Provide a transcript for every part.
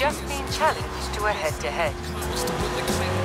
just been challenged to a head-to-head. -head.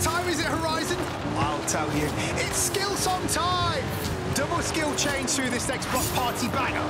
time is it, Horizon? I'll tell you, it's skill song time! Double skill chain through this next block party banger.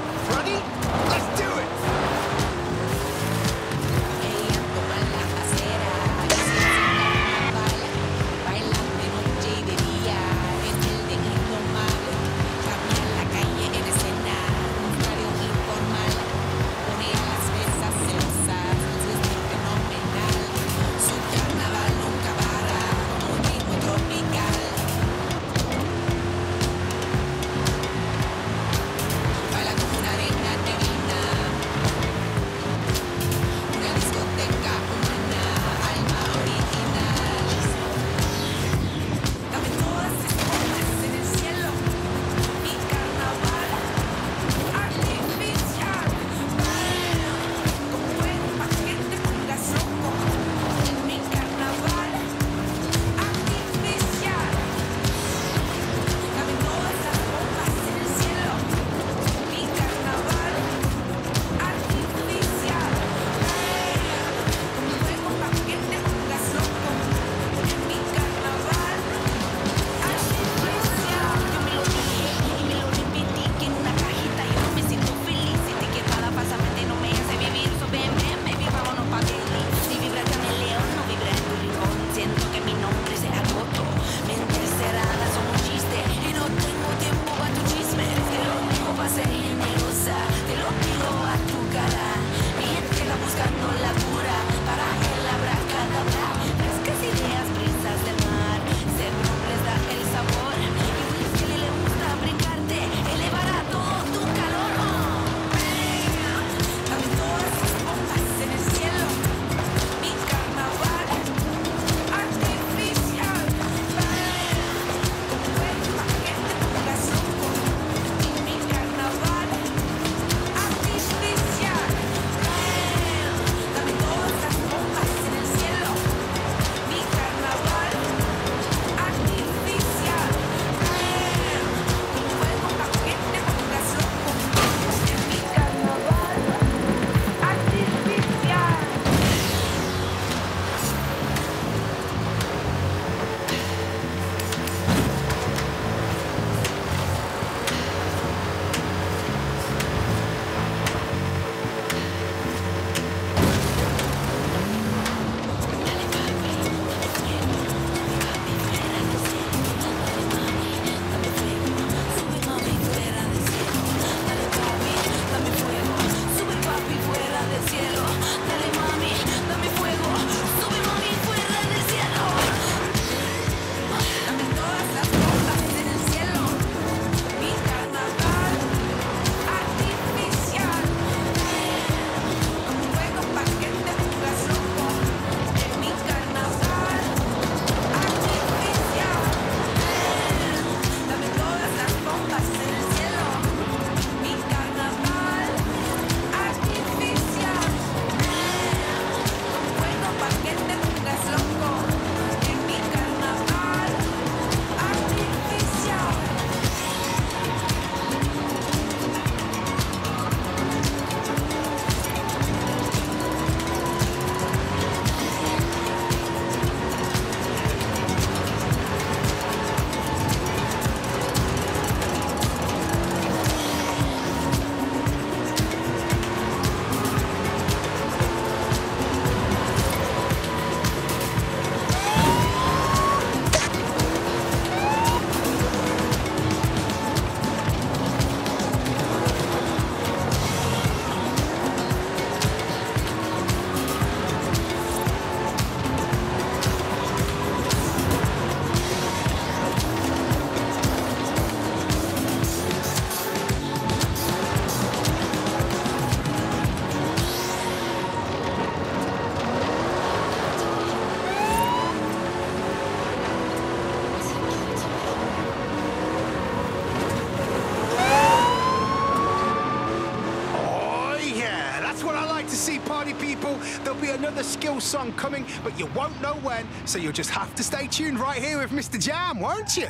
There'll be another skill song coming, but you won't know when, so you'll just have to stay tuned right here with Mr. Jam, won't you?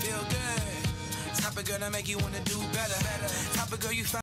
Feel good. Type of girl that make you wanna do better. better. Type of girl you find